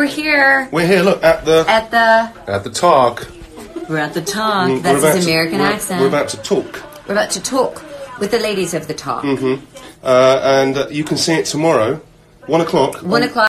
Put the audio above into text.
We're here We're here, look, at the at the. at the talk. We're at the talk. That's his to- American we're- accent. We're about to talk. We're about to talk with the ladies of the talk. Mm-hmm. Uh, and uh, you can see it tomorrow, one o'clock. One o'clock.